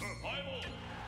Survival!